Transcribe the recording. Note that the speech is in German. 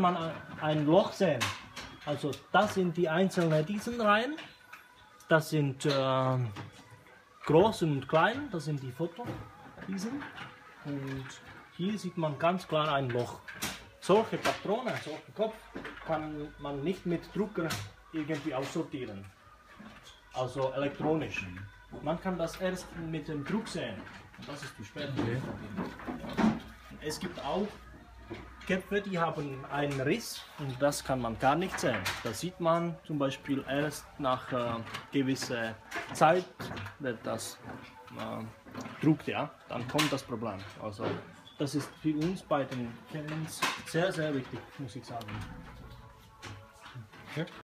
man ein Loch sehen. Also das sind die einzelnen diesen rein. Das sind äh, groß und klein, das sind die Fotodiesen. Und hier sieht man ganz klar ein Loch. Solche Patronen, solche Kopf kann man nicht mit Drucker irgendwie aussortieren. Also elektronisch. Man kann das erst mit dem Druck sehen. Das ist die spätere. Es gibt auch Köpfe, die haben einen Riss und das kann man gar nicht sehen. Das sieht man zum Beispiel erst nach äh, gewisser Zeit, wenn das äh, druckt, ja, dann kommt das Problem. Also das ist für uns bei den Fans sehr, sehr wichtig, muss ich sagen.